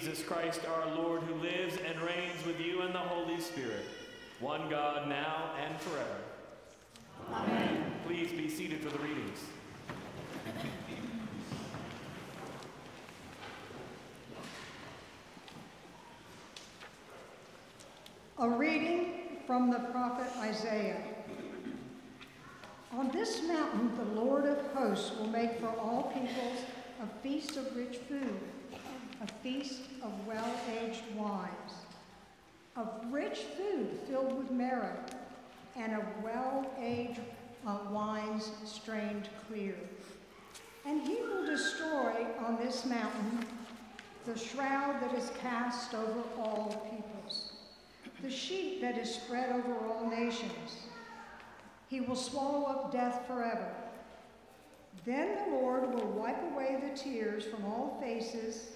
Jesus Christ our Lord, who lives and reigns with you and the Holy Spirit, one God now and forever. Amen. Please be seated for the readings. A reading from the prophet Isaiah. On this mountain the Lord of hosts will make for all peoples a feast of rich food, a feast of well-aged wines, of rich food filled with marrow, and of well-aged uh, wines strained clear. And he will destroy on this mountain the shroud that is cast over all peoples, the sheet that is spread over all nations. He will swallow up death forever. Then the Lord will wipe away the tears from all faces,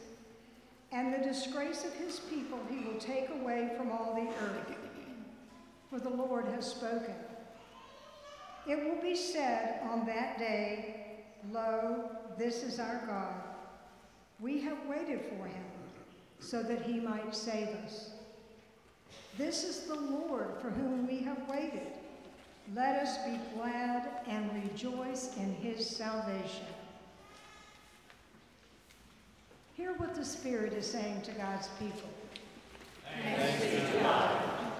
and the disgrace of his people he will take away from all the earth. For the Lord has spoken. It will be said on that day, Lo, this is our God. We have waited for him so that he might save us. This is the Lord for whom we have waited. Let us be glad and rejoice in his salvation. Hear what the Spirit is saying to God's people. Thanks be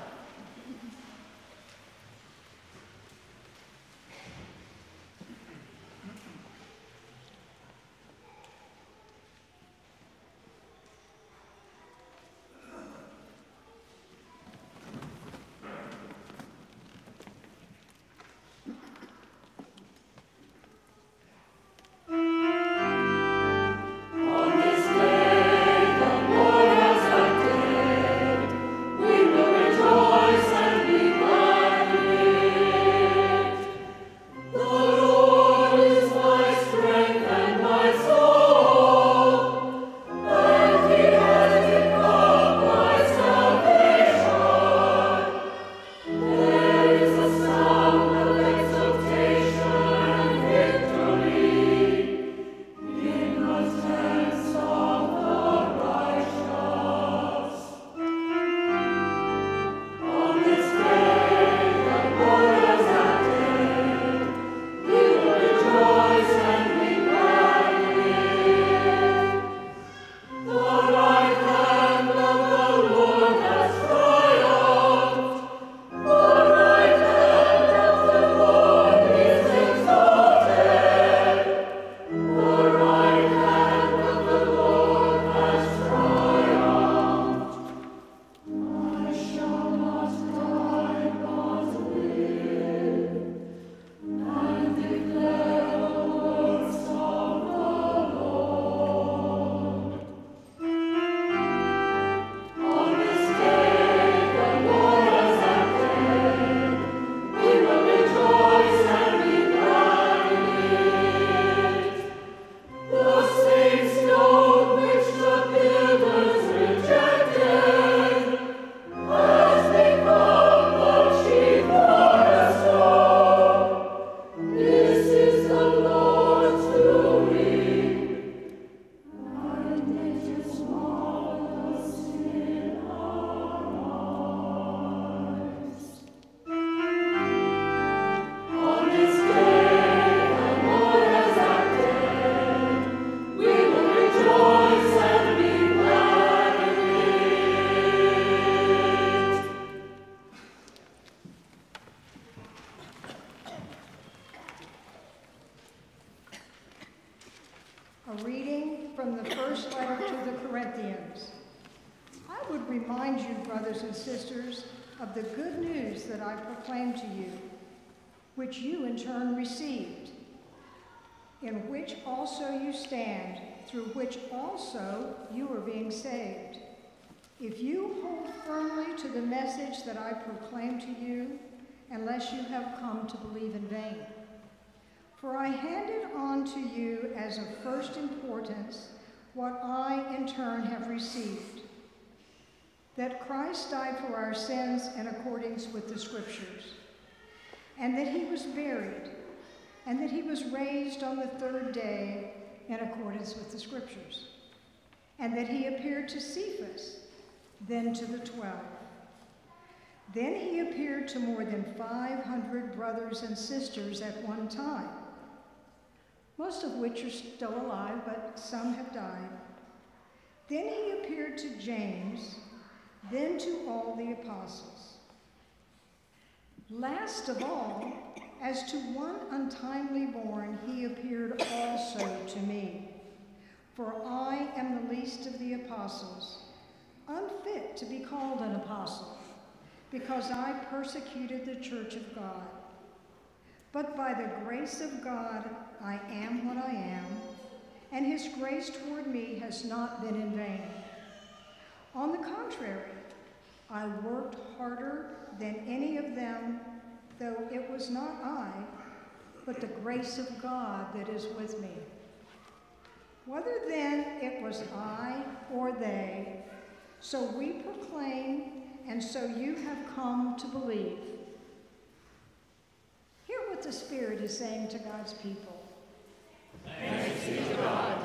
in which also you stand, through which also you are being saved. If you hold firmly to the message that I proclaim to you, unless you have come to believe in vain. For I handed on to you as of first importance what I in turn have received that Christ died for our sins in accordance with the Scriptures, and that he was buried, and that he was raised on the third day in accordance with the Scriptures, and that he appeared to Cephas, then to the twelve. Then he appeared to more than 500 brothers and sisters at one time, most of which are still alive, but some have died. Then he appeared to James, then to all the apostles. Last of all, as to one untimely born, he appeared also to me. For I am the least of the apostles, unfit to be called an apostle, because I persecuted the church of God. But by the grace of God, I am what I am, and his grace toward me has not been in vain. On the contrary, I worked harder than any of them, though it was not I, but the grace of God that is with me. Whether then it was I or they, so we proclaim, and so you have come to believe. Hear what the Spirit is saying to God's people. Thanks be to God.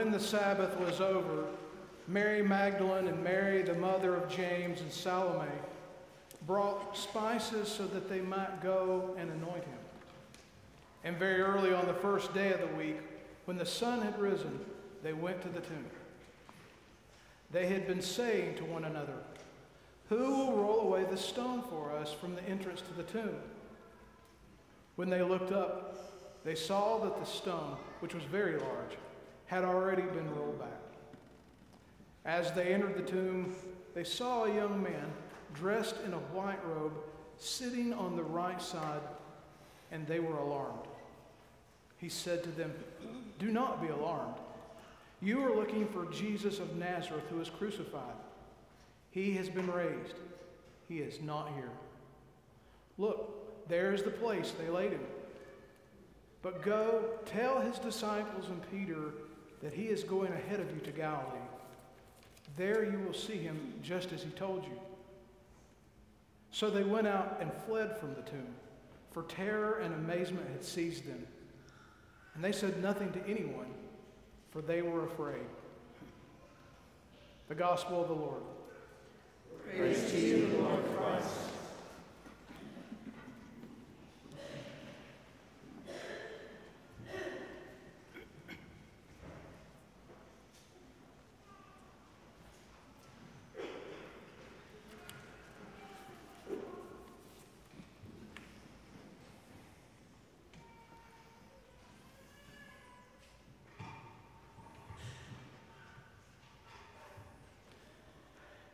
When the Sabbath was over, Mary Magdalene and Mary, the mother of James and Salome, brought spices so that they might go and anoint him. And very early on the first day of the week, when the sun had risen, they went to the tomb. They had been saying to one another, Who will roll away the stone for us from the entrance to the tomb? When they looked up, they saw that the stone, which was very large, had already been rolled back. As they entered the tomb, they saw a young man dressed in a white robe sitting on the right side, and they were alarmed. He said to them, Do not be alarmed. You are looking for Jesus of Nazareth who was crucified. He has been raised. He is not here. Look, there is the place they laid him. But go tell his disciples and Peter that he is going ahead of you to Galilee. There you will see him just as he told you. So they went out and fled from the tomb, for terror and amazement had seized them. And they said nothing to anyone, for they were afraid. The Gospel of the Lord. Praise to you, Lord Christ.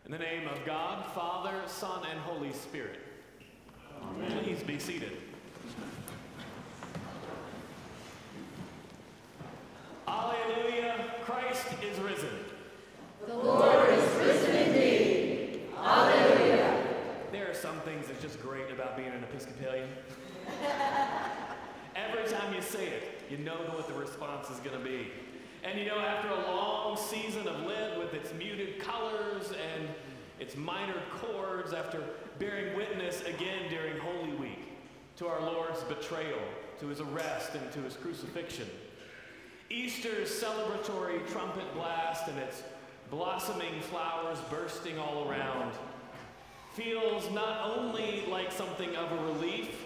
In the name of God, Father, Son, and Holy Spirit. Amen. Please be seated. Alleluia, Christ is risen. The Lord is risen indeed. Alleluia. There are some things that's just great about being an Episcopalian. Every time you say it, you know what the response is going to be. And you know, after a long season of Lent with its muted colors and its minor chords, after bearing witness again during Holy Week to our Lord's betrayal, to his arrest, and to his crucifixion, Easter's celebratory trumpet blast and its blossoming flowers bursting all around feels not only like something of a relief,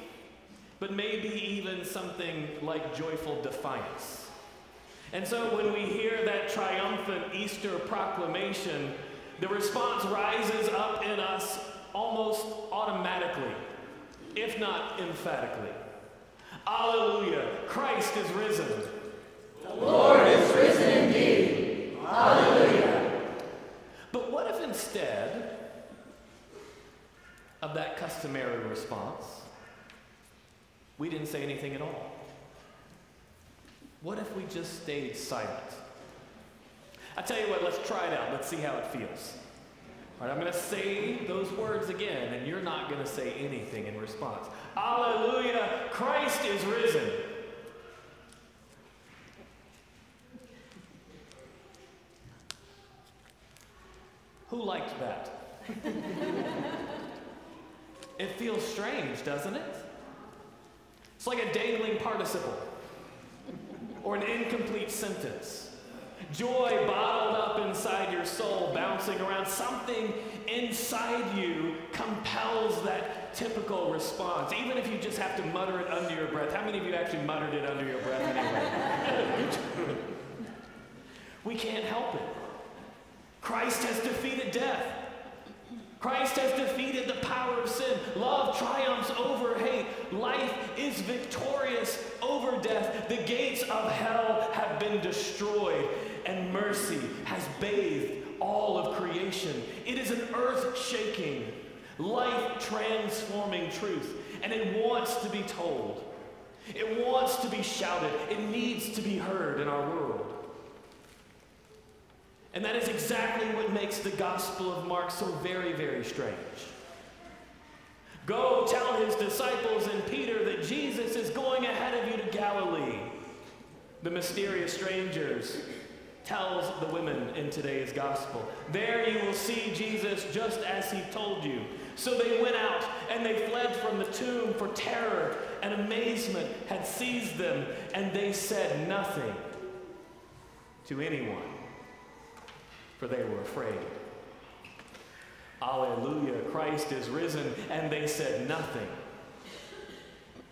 but maybe even something like joyful defiance. And so when we hear that triumphant Easter proclamation, the response rises up in us almost automatically, if not emphatically. Alleluia, Christ is risen. The Lord is risen indeed. Alleluia. But what if instead of that customary response, we didn't say anything at all? What if we just stayed silent? I tell you what, let's try it out. Let's see how it feels. All right, I'm going to say those words again, and you're not going to say anything in response. Alleluia, Christ is risen. Who liked that? it feels strange, doesn't it? It's like a dangling participle or an incomplete sentence. Joy bottled up inside your soul, bouncing around. Something inside you compels that typical response, even if you just have to mutter it under your breath. How many of you actually muttered it under your breath anyway? we can't help it. Christ has defeated death. Christ has defeated the power of sin. Love triumphs over hate. Life is victorious over death. The gates of hell have been destroyed, and mercy has bathed all of creation. It is an earth shaking, life transforming truth, and it wants to be told. It wants to be shouted. It needs to be heard in our world. And that is exactly what makes the Gospel of Mark so very, very strange. Go tell his disciples and Peter that Jesus is going ahead of you to Galilee. The mysterious strangers tells the women in today's gospel. There you will see Jesus just as he told you. So they went out and they fled from the tomb, for terror and amazement had seized them, and they said nothing to anyone, for they were afraid. Alleluia, Christ is risen, and they said nothing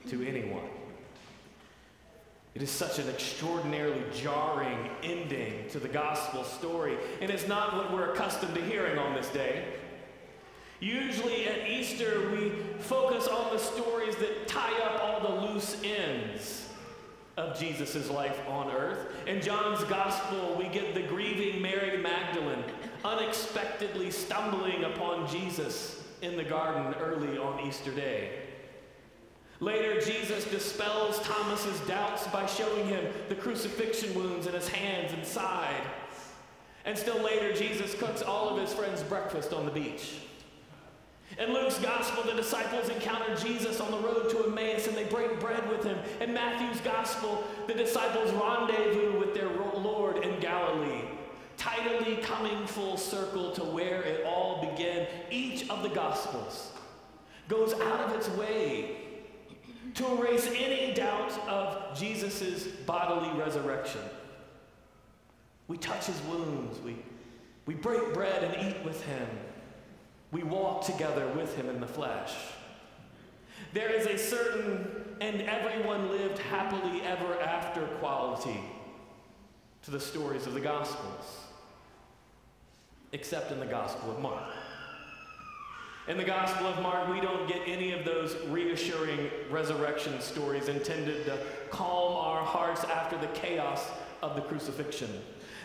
to anyone. It is such an extraordinarily jarring ending to the gospel story, and it's not what we're accustomed to hearing on this day. Usually at Easter, we focus on the stories that tie up all the loose ends of Jesus' life on earth. In John's Gospel, we get the grieving Mary Magdalene unexpectedly stumbling upon Jesus in the garden early on Easter Day. Later, Jesus dispels Thomas's doubts by showing him the crucifixion wounds in his hands and side. And still later, Jesus cooks all of his friends breakfast on the beach. In Luke's gospel, the disciples encounter Jesus on the road to Emmaus and they break bread with him. In Matthew's gospel, the disciples rendezvous with their Lord in Galilee, tidily coming full circle to where it all began. Each of the gospels goes out of its way to erase any doubt of Jesus' bodily resurrection. We touch his wounds, we, we break bread and eat with him. We walk together with him in the flesh. There is a certain and everyone lived happily ever after quality to the stories of the Gospels, except in the Gospel of Mark. In the Gospel of Mark, we don't get any of those reassuring resurrection stories intended to calm our hearts after the chaos of the crucifixion.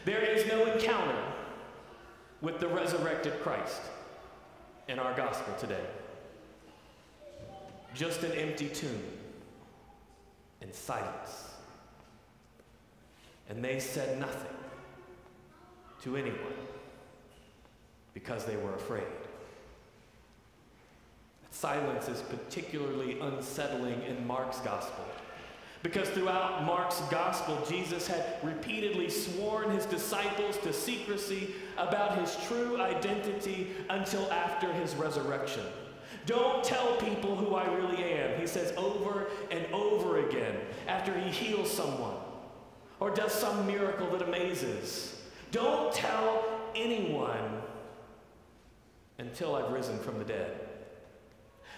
There is no encounter with the resurrected Christ in our gospel today. Just an empty tomb and silence. And they said nothing to anyone because they were afraid. Silence is particularly unsettling in Mark's gospel. Because throughout Mark's gospel, Jesus had repeatedly sworn his disciples to secrecy about his true identity until after his resurrection. Don't tell people who I really am, he says over and over again after he heals someone or does some miracle that amazes. Don't tell anyone until I've risen from the dead.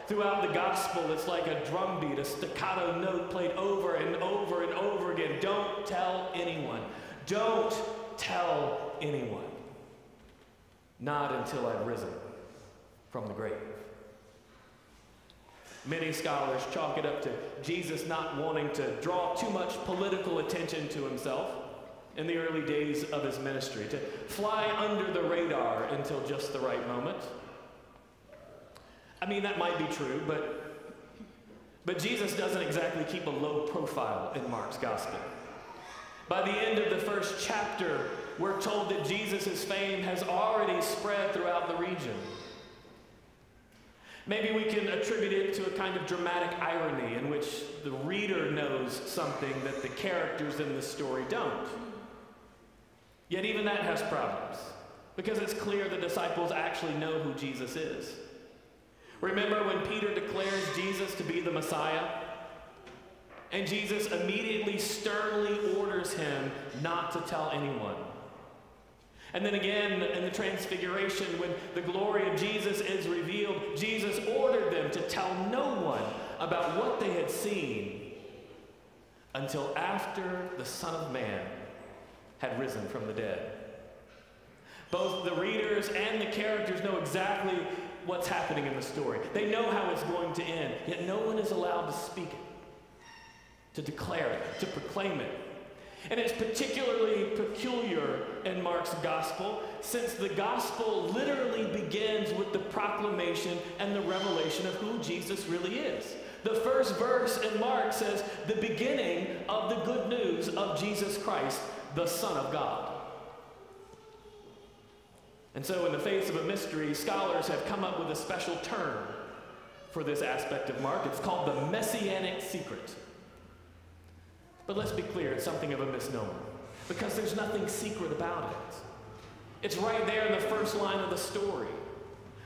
Throughout the gospel, it's like a drumbeat, a staccato note played over and over and over again. Don't tell anyone. Don't tell anyone. Not until I've risen from the grave. Many scholars chalk it up to Jesus not wanting to draw too much political attention to himself in the early days of his ministry, to fly under the radar until just the right moment. I mean, that might be true, but, but Jesus doesn't exactly keep a low profile in Mark's gospel. By the end of the first chapter, we're told that Jesus' fame has already spread throughout the region. Maybe we can attribute it to a kind of dramatic irony in which the reader knows something that the characters in the story don't. Yet even that has problems, because it's clear the disciples actually know who Jesus is. Remember when Peter declares Jesus to be the Messiah? And Jesus immediately sternly orders him not to tell anyone. And then again in the Transfiguration, when the glory of Jesus is revealed, Jesus ordered them to tell no one about what they had seen until after the Son of Man had risen from the dead. Both the readers and the characters know exactly what's happening in the story. They know how it's going to end, yet no one is allowed to speak it, to declare it, to proclaim it. And it's particularly peculiar in Mark's gospel since the gospel literally begins with the proclamation and the revelation of who Jesus really is. The first verse in Mark says, the beginning of the good news of Jesus Christ, the Son of God. And so, in the face of a mystery, scholars have come up with a special term for this aspect of Mark. It's called the messianic secret. But let's be clear, it's something of a misnomer because there's nothing secret about it. It's right there in the first line of the story.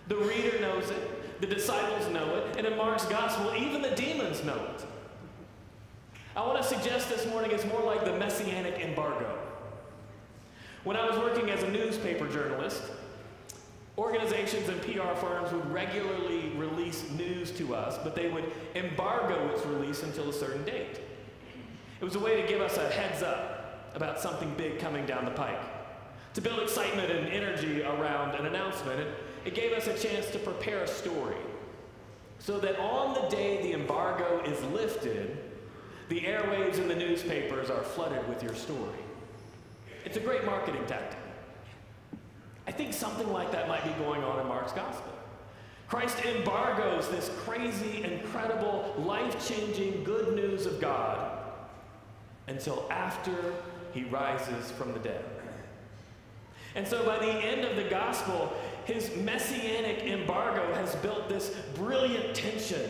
The reader knows it, The disciples know it, and in Mark's gospel, even the demons know it. I want to suggest this morning it's more like the messianic embargo. When I was working as a newspaper journalist, organizations and PR firms would regularly release news to us, but they would embargo its release until a certain date. It was a way to give us a heads up about something big coming down the pike. To build excitement and energy around an announcement, it, it gave us a chance to prepare a story so that on the day the embargo is lifted, the airwaves and the newspapers are flooded with your story. It's a great marketing tactic. I think something like that might be going on in Mark's gospel. Christ embargoes this crazy, incredible, life changing good news of God until after he rises from the dead. And so by the end of the gospel, his messianic embargo has built this brilliant tension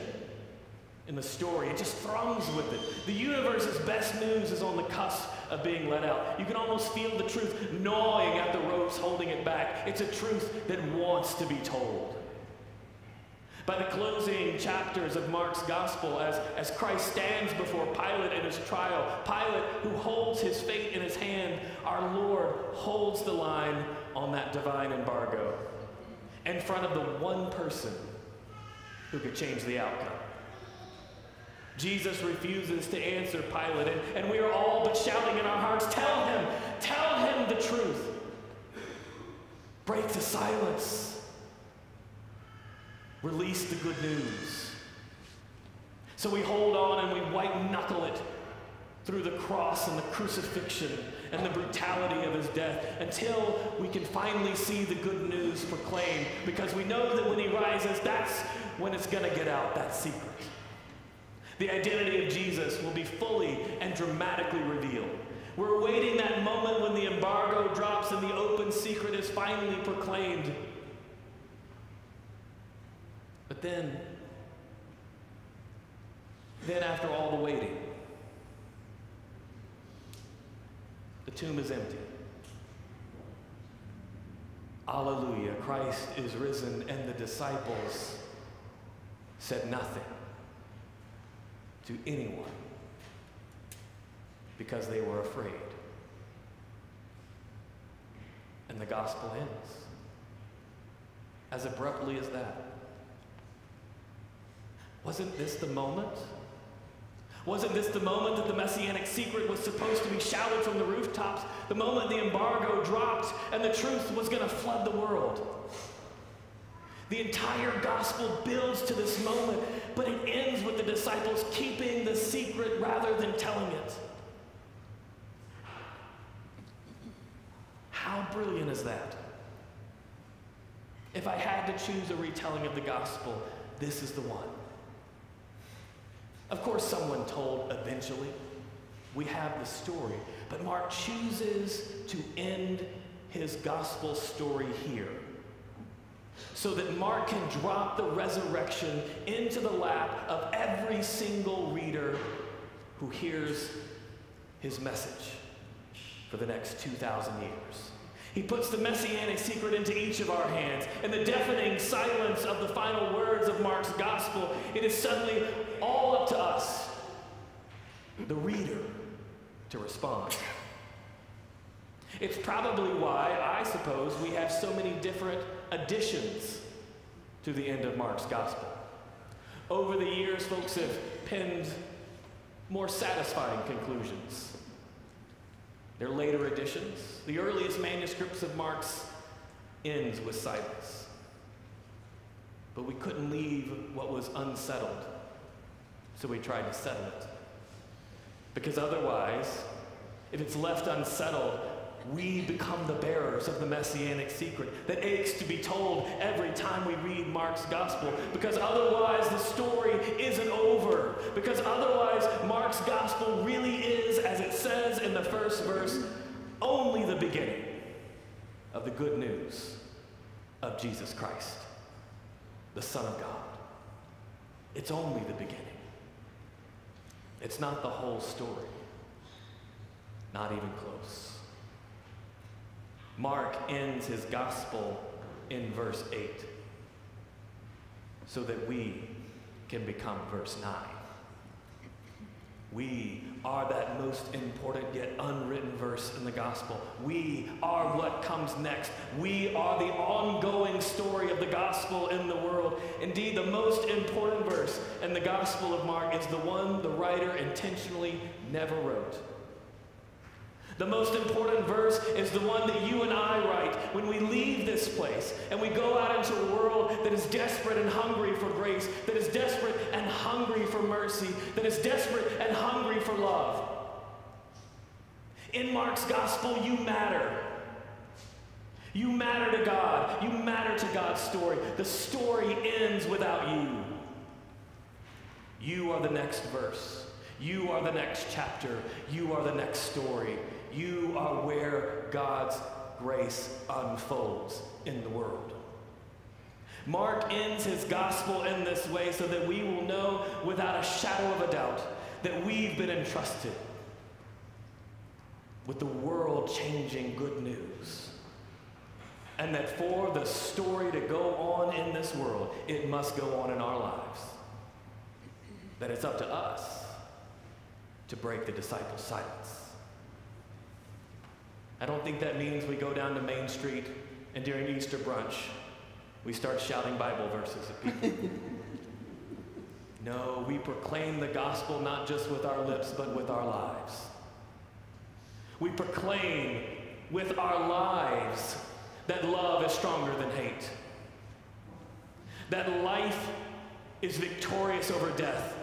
in the story. It just throngs with it. The universe's best news is on the cusp of being let out. You can almost feel the truth gnawing at the ropes, holding it back. It's a truth that wants to be told. By the closing chapters of Mark's gospel, as, as Christ stands before Pilate in his trial, Pilate, who holds his fate in his hand, our Lord holds the line on that divine embargo in front of the one person who could change the outcome. Jesus refuses to answer Pilate, and, and we are all but shouting in our hearts, Tell him, tell him the truth. Break the silence. Release the good news. So we hold on and we white knuckle it through the cross and the crucifixion and the brutality of his death until we can finally see the good news proclaimed because we know that when he rises, that's when it's going to get out, that secret. The identity of Jesus will be fully and dramatically revealed. We're awaiting that moment when the embargo drops and the open secret is finally proclaimed. But then, then after all the waiting, the tomb is empty. Alleluia, Christ is risen, and the disciples said nothing to anyone because they were afraid. And the gospel ends as abruptly as that. Wasn't this the moment? Wasn't this the moment that the messianic secret was supposed to be shouted from the rooftops? The moment the embargo dropped and the truth was going to flood the world? The entire gospel builds to this moment, but it ends with the disciples keeping the secret rather than telling it. How brilliant is that? If I had to choose a retelling of the gospel, this is the one. Of course, someone told eventually. We have the story. But Mark chooses to end his gospel story here so that Mark can drop the resurrection into the lap of every single reader who hears his message for the next 2,000 years. He puts the messianic secret into each of our hands. In the deafening silence of the final words of Mark's gospel, it is suddenly all up to us, the reader, to respond. It's probably why, I suppose, we have so many different additions to the end of Mark's gospel. Over the years, folks have penned more satisfying conclusions. They're later additions. The earliest manuscripts of Mark's ends with silence. But we couldn't leave what was unsettled, so we tried to settle it. Because otherwise, if it's left unsettled, we become the bearers of the messianic secret that aches to be told every time we read Mark's gospel. Because otherwise, the story isn't over. Because otherwise, Mark's gospel really is, as it says in the first verse, only the beginning of the good news of Jesus Christ, the Son of God. It's only the beginning. It's not the whole story, not even close. Mark ends his gospel in verse 8. so that we can become verse 9. We are that most important yet unwritten verse in the gospel. We are what comes next. We are the ongoing story of the gospel in the world. Indeed, the most important verse in the gospel of Mark is the one the writer intentionally never wrote. The most important verse is the one that you and I write when we leave this place and we go out into a world that is desperate and hungry for grace, that is desperate and hungry for mercy, that is desperate and hungry for love. In Mark's gospel, you matter. You matter to God. You matter to God's story. The story ends without you. You are the next verse. You are the next chapter. You are the next story. You are where God's grace unfolds in the world. Mark ends his gospel in this way so that we will know without a shadow of a doubt that we've been entrusted with the world changing good news. And that for the story to go on in this world, it must go on in our lives. That it's up to us to break the disciples' silence. I don't think that means we go down to Main Street and during Easter brunch, we start shouting Bible verses at people. no, we proclaim the gospel not just with our lips, but with our lives. We proclaim with our lives that love is stronger than hate, that life is victorious over death,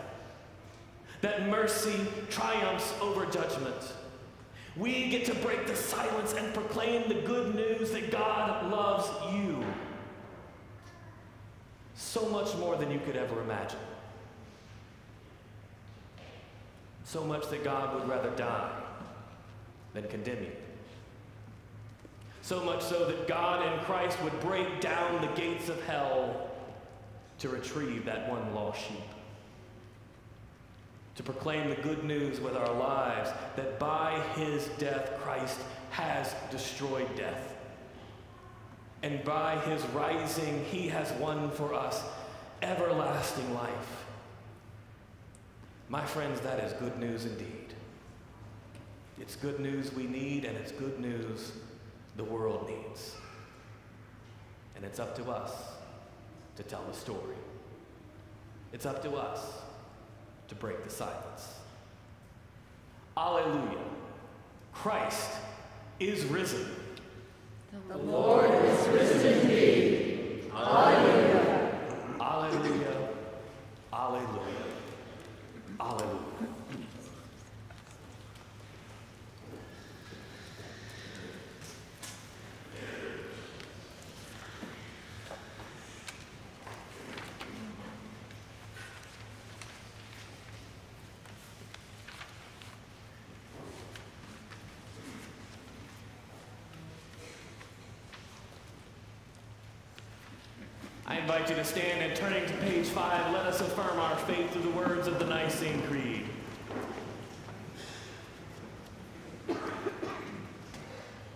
that mercy triumphs over judgment we get to break the silence and proclaim the good news that God loves you so much more than you could ever imagine. So much that God would rather die than condemn you. So much so that God in Christ would break down the gates of hell to retrieve that one lost sheep to proclaim the good news with our lives that by his death, Christ has destroyed death. And by his rising, he has won for us everlasting life. My friends, that is good news indeed. It's good news we need, and it's good news the world needs. And it's up to us to tell the story. It's up to us to break the silence. Alleluia. Christ is risen. The Lord is risen indeed. Alleluia. Alleluia. Alleluia. Alleluia. Invite you to stand and turning to page five, let us affirm our faith through the words of the Nicene Creed.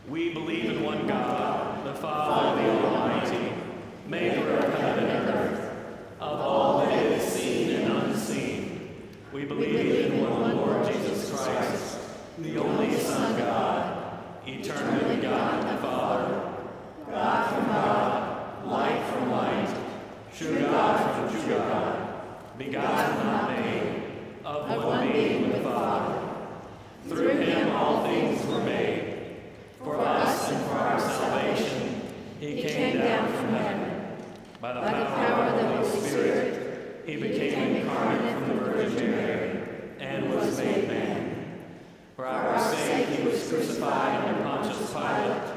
We believe in one God, the Father, the Almighty, maker of heaven and earth, of all that is seen and unseen. We believe in one Lord Jesus Christ, the only Son of God, eternally begotten the Father, God from God, light from light, true God from true God, begotten not made, of one being with the Father. Through him all things were made. For us and for our salvation, he came down from heaven. By the power of the Holy Spirit, he became incarnate from the Virgin Mary and was made man. For our sake he was crucified under Pontius Pilate.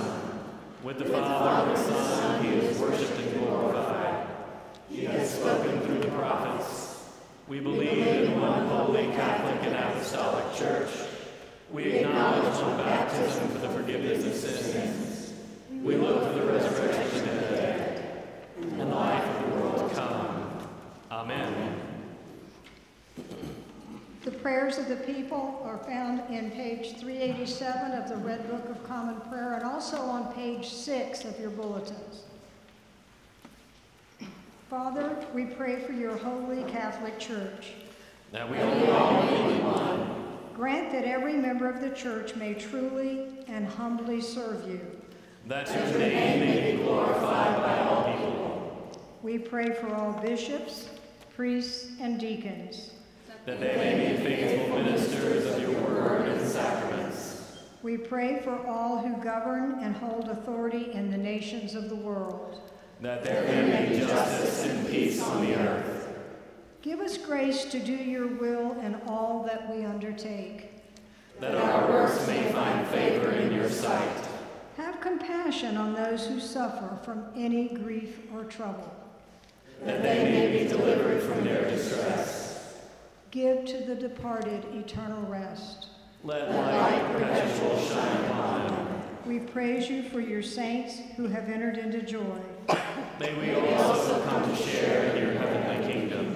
With the Father and the Son, he is worshipped and glorified. He has spoken through the prophets. We believe in one holy Catholic and Apostolic Church. We acknowledge one baptism for the forgiveness of sins. We look for the resurrection of the dead and the life of the world to come. Amen. The prayers of the people are found in page 387 of the Red Book of Common Prayer and also on page 6 of your bulletins. Father, we pray for your holy Catholic Church. That we all be one. Grant that every member of the church may truly and humbly serve you. That your name may be glorified by all people. We pray for all bishops, priests, and deacons. That they may be faithful ministers of your word and sacraments. We pray for all who govern and hold authority in the nations of the world. That there may be justice and peace on the earth. Give us grace to do your will in all that we undertake. That our works may find favor in your sight. Have compassion on those who suffer from any grief or trouble. That they may be delivered from their distress. Give to the departed eternal rest. Let light perpetual shine upon them. We praise you for your saints who have entered into joy. May we also come to share in your heavenly kingdom.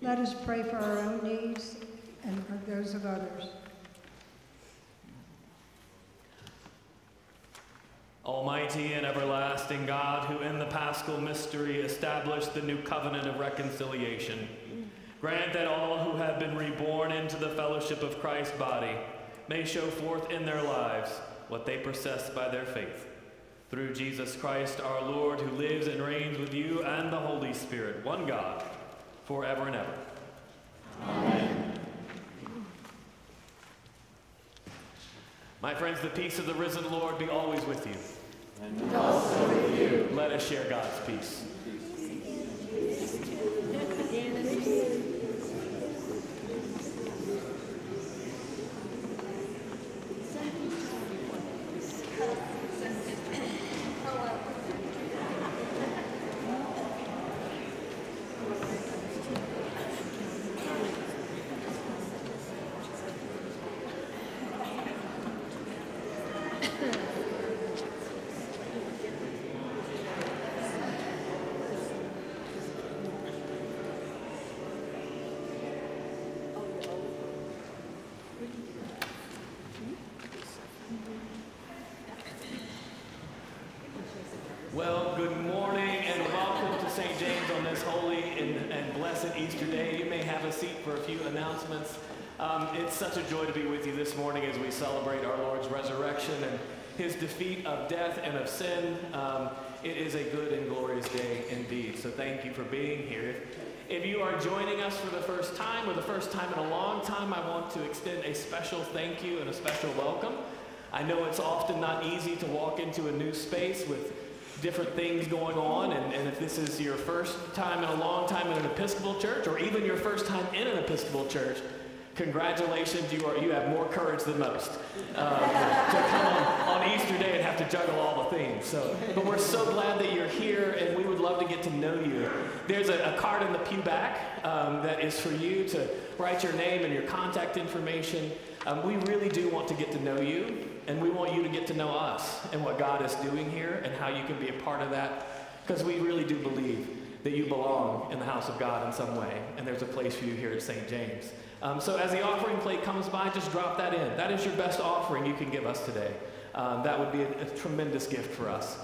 Let us pray for our own needs and for those of others. Almighty and everlasting God, who in the paschal mystery established the new covenant of reconciliation, grant that all who have been reborn into the fellowship of Christ's body may show forth in their lives what they possess by their faith. Through Jesus Christ our Lord, who lives and reigns with you and the Holy Spirit, one God, forever and ever. Amen. My friends, the peace of the risen Lord be always with you. And also with you. Let us share God's peace. Well, good morning and welcome to St. James on this holy and, and blessed Easter day. You may have a seat for a few announcements. Um, it's such a joy to be with you this morning as we celebrate our Lord's resurrection and his defeat of death and of sin. Um, it is a good and glorious day indeed. So thank you for being here. If you are joining us for the first time or the first time in a long time, I want to extend a special thank you and a special welcome. I know it's often not easy to walk into a new space with different things going on, and, and if this is your first time in a long time in an Episcopal church, or even your first time in an Episcopal church, congratulations, you, are, you have more courage than most uh, to come on, on Easter Day and have to juggle all the things. So, but we're so glad that you're here, and we would love to get to know you. There's a, a card in the pew back um, that is for you to write your name and your contact information. Um, we really do want to get to know you, and we want you to get to know us and what God is doing here and how you can be a part of that, because we really do believe that you belong in the house of God in some way, and there's a place for you here at St. James. Um, so as the offering plate comes by, just drop that in. That is your best offering you can give us today. Um, that would be a, a, tremendous gift for us.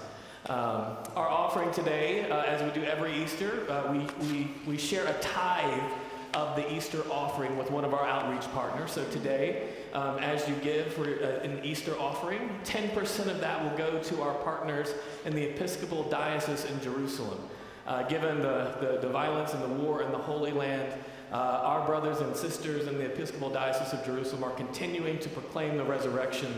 Um, our offering today, uh, as we do every Easter, uh, we, we, we share a tithe of the Easter offering with one of our outreach partners. So today, um, as you give for uh, an Easter offering, 10% of that will go to our partners in the Episcopal Diocese in Jerusalem. Uh, given the, the, the, violence and the war in the Holy Land, uh, our brothers and sisters in the Episcopal Diocese of Jerusalem are continuing to proclaim the resurrection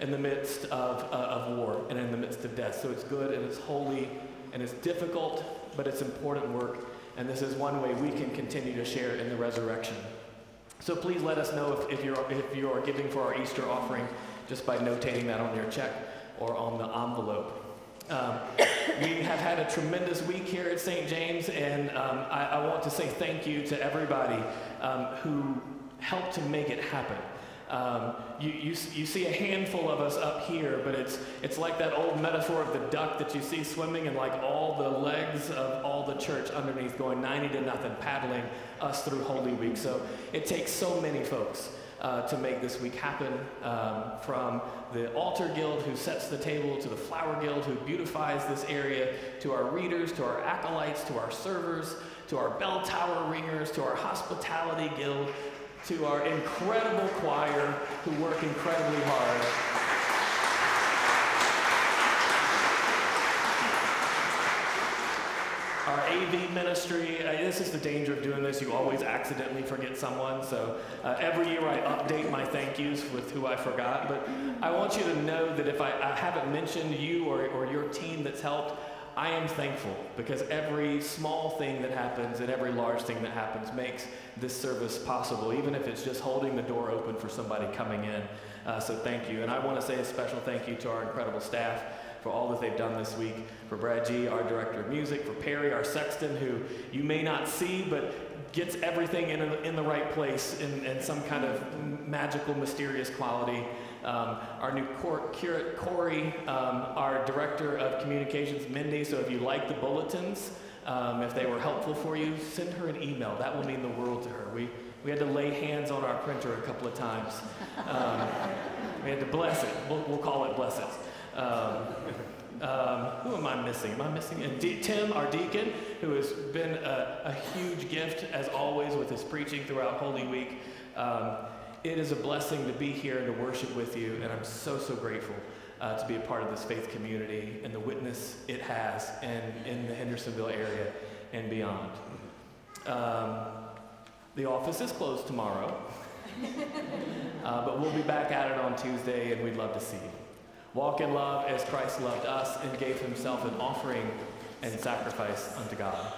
in the midst of, uh, of war and in the midst of death. So it's good and it's holy and it's difficult, but it's important work. And this is one way we can continue to share in the resurrection. So please let us know if, if, you're, if you are giving for our Easter offering just by notating that on your check or on the envelope. Um, we have had a tremendous week here at St. James, and um, I, I, want to say thank you to everybody um, who helped to make it happen. Um, you, you, you see a handful of us up here, but it's, it's like that old metaphor of the duck that you see swimming, and like all the legs of all the church underneath going 90 to nothing, paddling us through Holy Week. So it takes so many folks. Uh, to make this week happen. Um, from the Altar Guild, who sets the table, to the Flower Guild, who beautifies this area, to our readers, to our acolytes, to our servers, to our bell tower ringers, to our hospitality guild, to our incredible choir who work incredibly hard. Our AV ministry, uh, this is the danger of doing this. You always accidentally forget someone. So uh, every year I update my thank yous with who I forgot. But I want you to know that if I, I haven't mentioned you or, or your team that's helped, I am thankful because every small thing that happens and every large thing that happens makes this service possible, even if it's just holding the door open for somebody coming in. Uh, so thank you. And I want to say a special thank you to our incredible staff for all that they've done this week. For Brad G, our director of music, for Perry, our sexton, who you may not see, but gets everything in, a, in the right place in, in some kind of magical, mysterious quality um, our new curate Corey, um, our director of communications, Mindy. So if you like the bulletins, um, if they were helpful for you, send her an email. That will mean the world to her. We, we had to lay hands on our printer a couple of times. Um, we had to bless it. We'll, we'll call it bless it. Um, who am I missing? Am I missing De- Tim, our deacon, who has been a, a, huge gift as always with his preaching throughout Holy Week. Um, it is a blessing to be here and to worship with you, and I'm so, so grateful uh, to be a part of this faith community and the witness it has in, in the Hendersonville area and beyond. Um, the office is closed tomorrow, uh, but we'll be back at it on Tuesday, and we'd love to see you. Walk in love as Christ loved us and gave himself an offering and sacrifice unto God.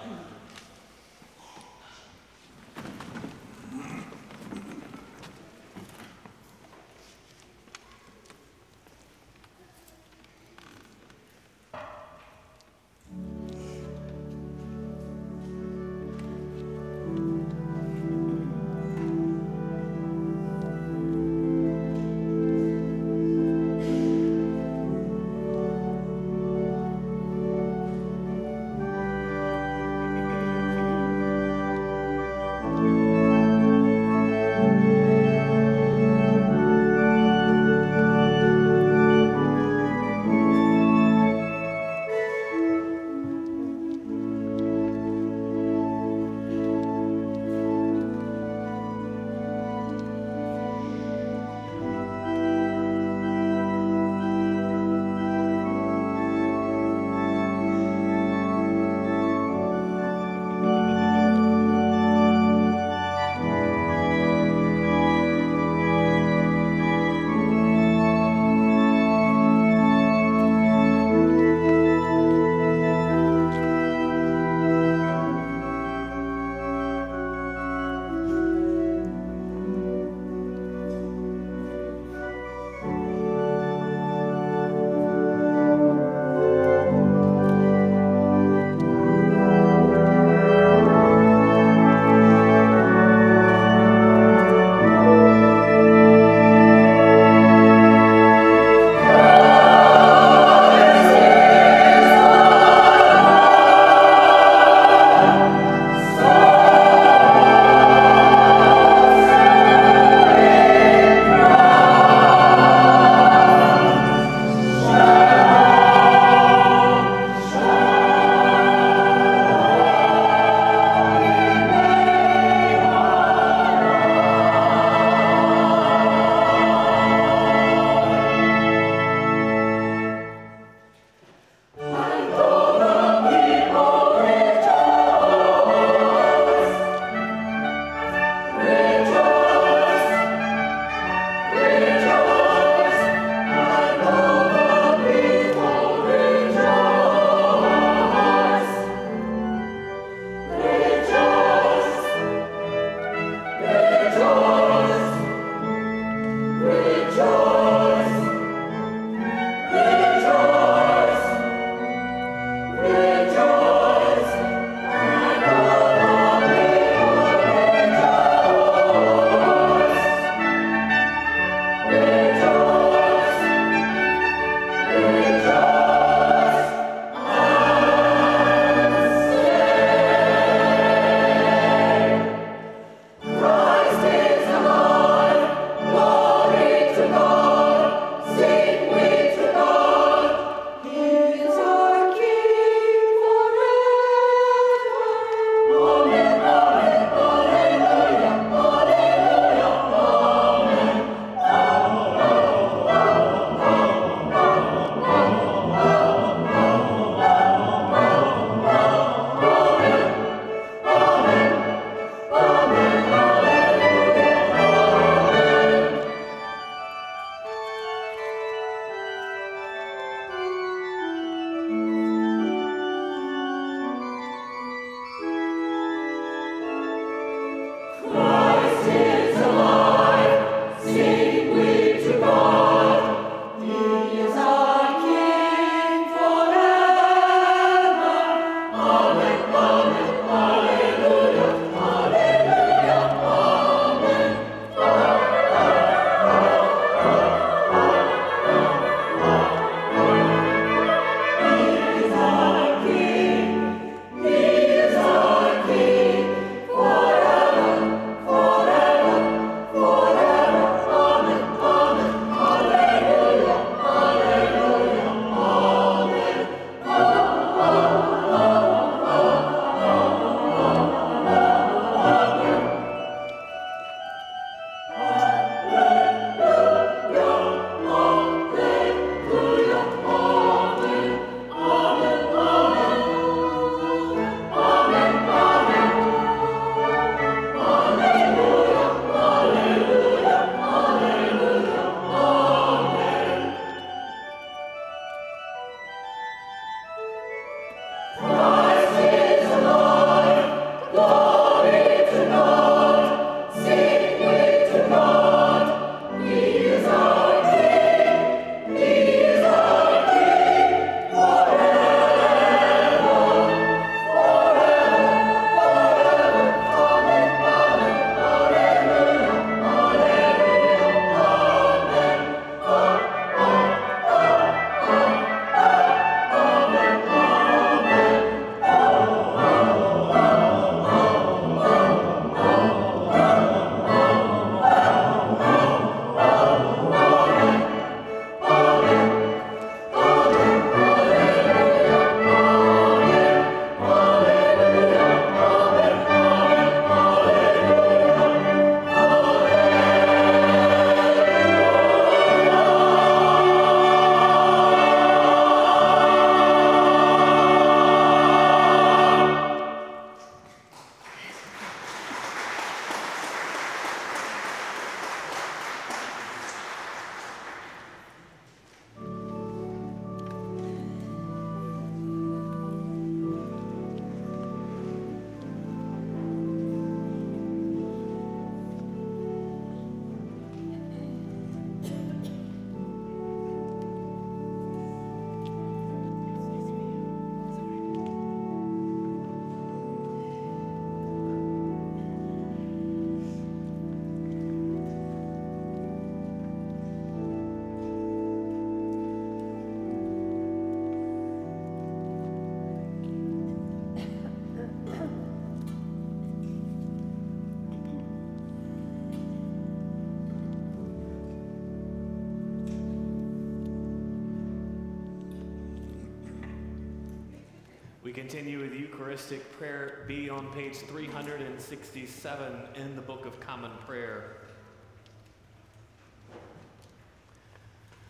Continue with Eucharistic prayer B on page 367 in the Book of Common Prayer.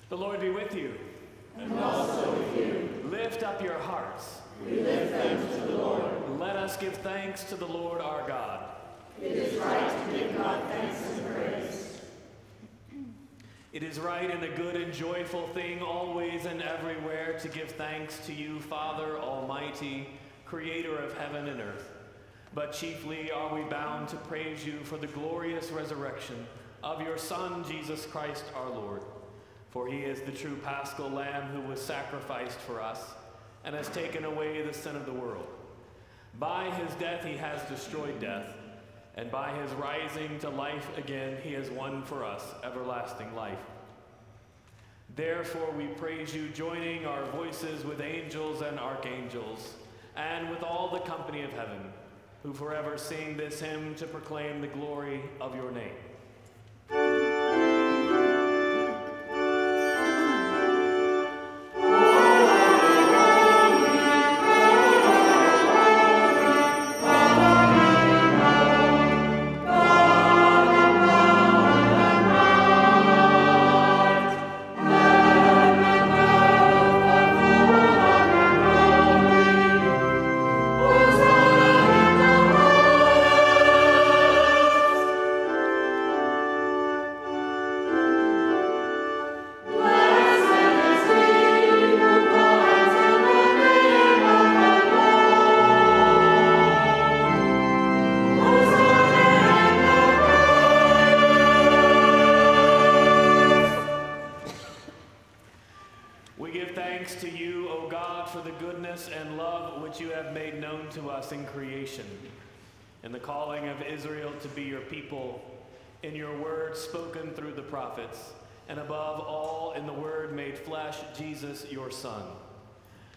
The Lord be with you. And also with you. Lift up your hearts. We lift thanks to the Lord. Let us give thanks to the Lord our God. It is right to give God thanks and praise. It is right and a good and joyful thing always and everywhere to give thanks to you, Father Almighty, Creator of heaven and earth. But chiefly are we bound to praise you for the glorious resurrection of your Son, Jesus Christ our Lord. For he is the true paschal lamb who was sacrificed for us and has taken away the sin of the world. By his death he has destroyed death and by his rising to life again, he has won for us everlasting life. Therefore, we praise you, joining our voices with angels and archangels, and with all the company of heaven, who forever sing this hymn to proclaim the glory of your name. Us in creation, in the calling of Israel to be your people, in your word spoken through the prophets, and above all in the word made flesh, Jesus, your Son.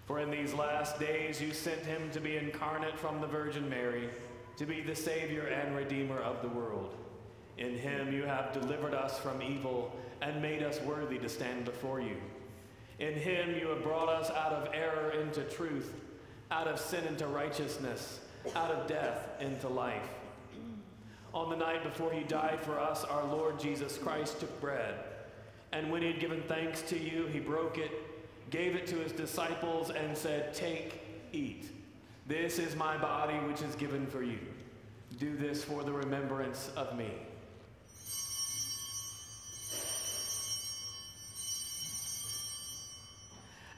For in these last days you sent him to be incarnate from the Virgin Mary, to be the Savior and Redeemer of the world. In him you have delivered us from evil and made us worthy to stand before you. In him you have brought us out of error into truth, out of sin into righteousness, out of death into life. On the night before he died for us, our Lord Jesus Christ took bread, and when he had given thanks to you, he broke it, gave it to his disciples, and said, Take, eat. This is my body, which is given for you. Do this for the remembrance of me.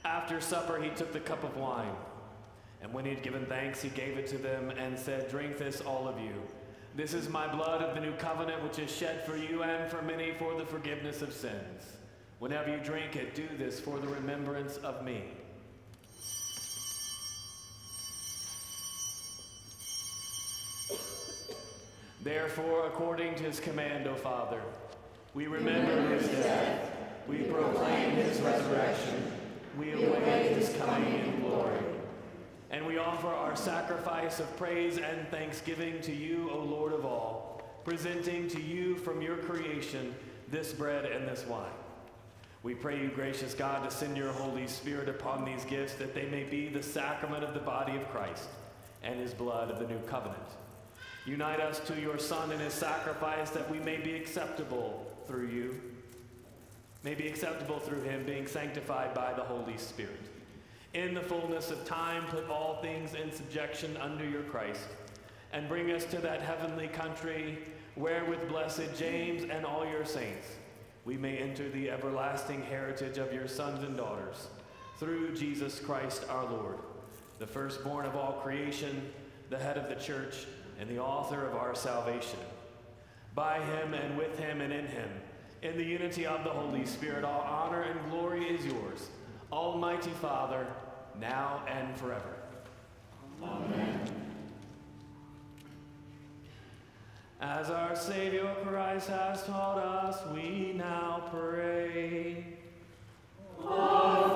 After supper, he took the cup of wine, and when he had given thanks, he gave it to them and said, Drink this, all of you. This is my blood of the new covenant, which is shed for you and for many for the forgiveness of sins. Whenever you drink it, do this for the remembrance of me. Therefore, according to his command, O Father, we remember his death, we proclaim his resurrection, we await his coming in glory. And we offer our sacrifice of praise and thanksgiving to you, O Lord of all, presenting to you from your creation this bread and this wine. We pray you, gracious God, to send your Holy Spirit upon these gifts that they may be the sacrament of the body of Christ and his blood of the new covenant. Unite us to your Son and his sacrifice that we may be acceptable through you, may be acceptable through him, being sanctified by the Holy Spirit. In the fullness of time, put all things in subjection under your Christ, and bring us to that heavenly country where with blessed James and all your saints we may enter the everlasting heritage of your sons and daughters, through Jesus Christ our Lord, the firstborn of all creation, the head of the church, and the author of our salvation. By him and with him and in him, in the unity of the Holy Spirit, all honor and glory is yours, Almighty Father, now and forever. Amen. As our Savior Christ has taught us, we now pray. Our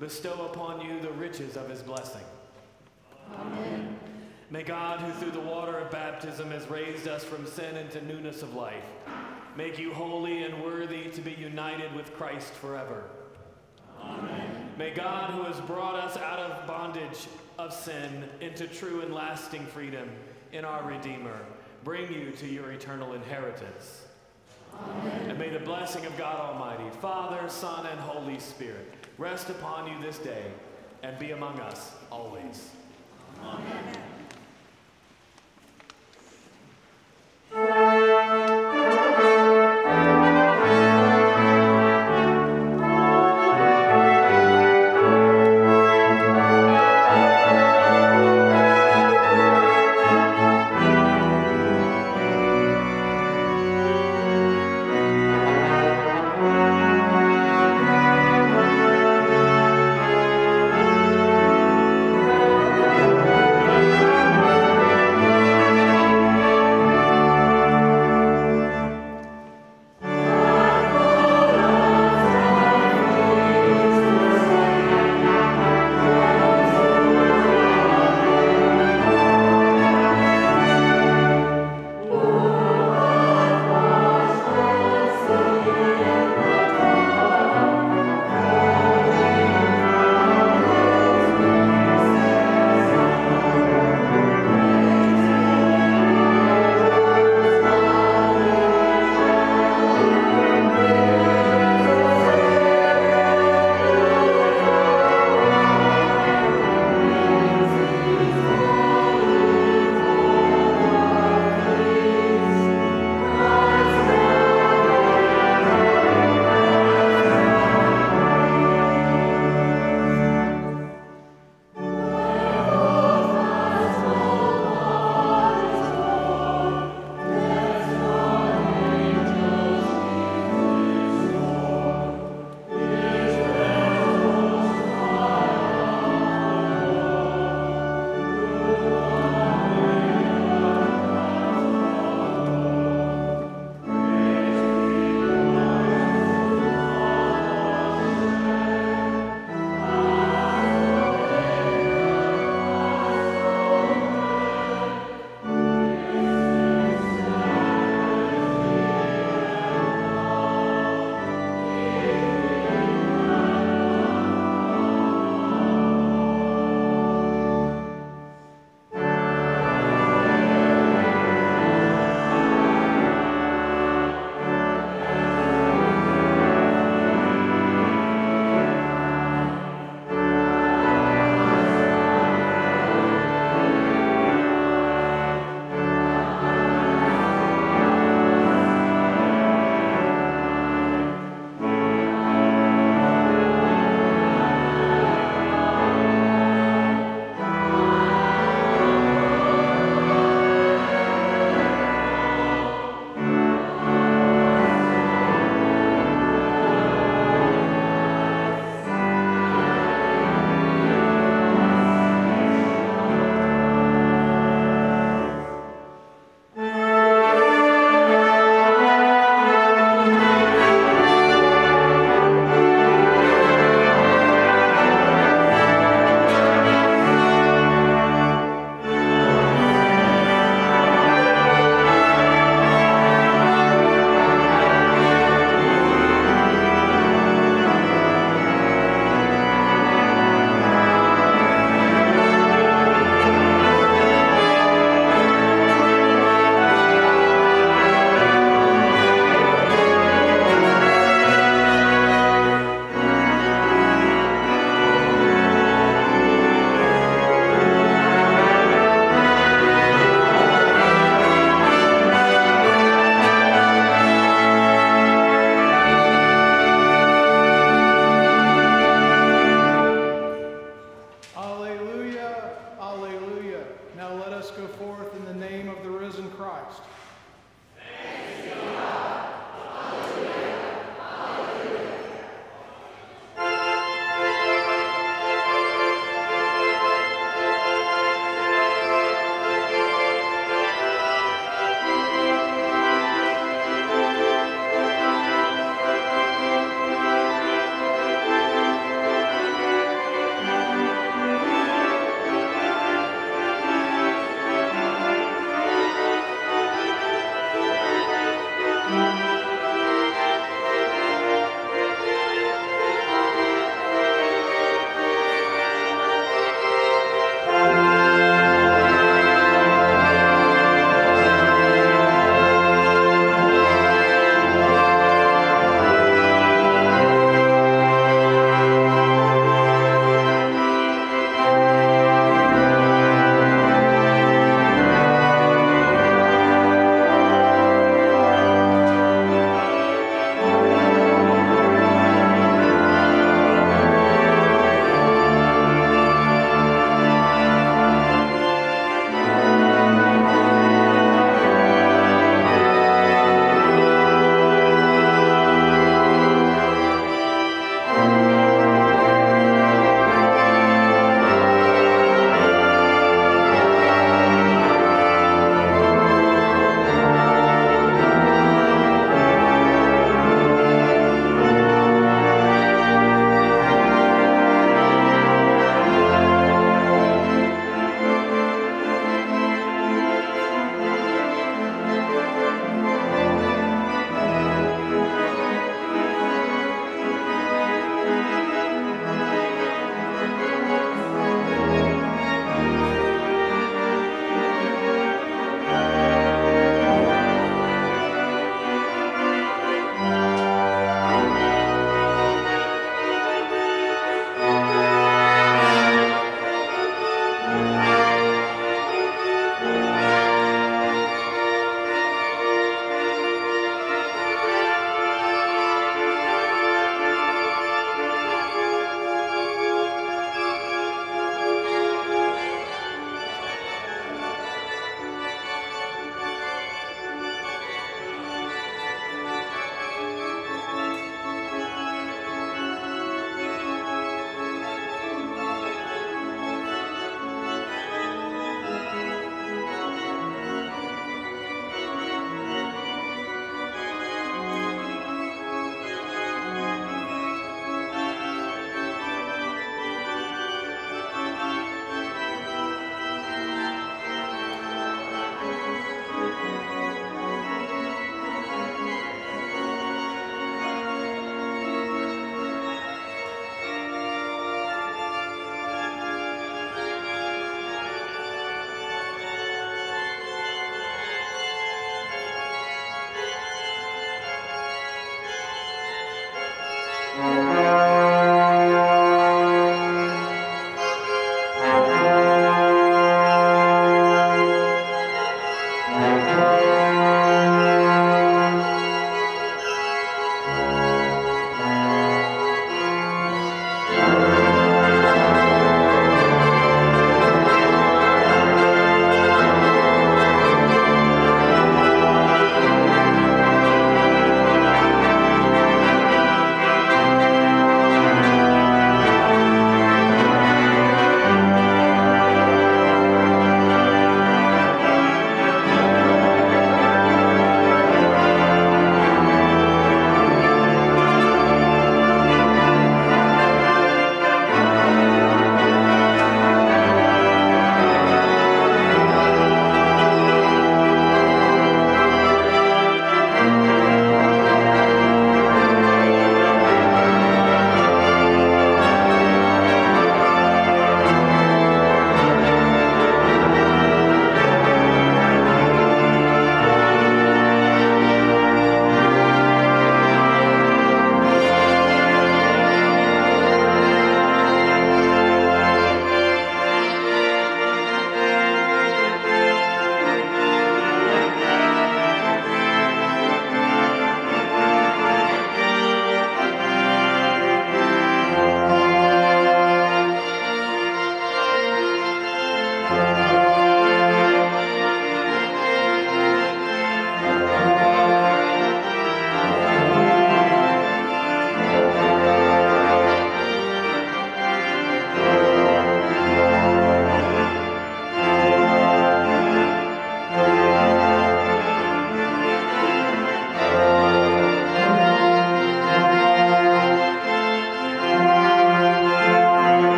bestow upon you the riches of his blessing. Amen. May God, who through the water of baptism has raised us from sin into newness of life, make you holy and worthy to be united with Christ forever. Amen. May God, who has brought us out of bondage of sin into true and lasting freedom in our Redeemer, bring you to your eternal inheritance. Amen. And may the blessing of God Almighty, Father, Son, and Holy Spirit rest upon you this day and be among us always. Amen.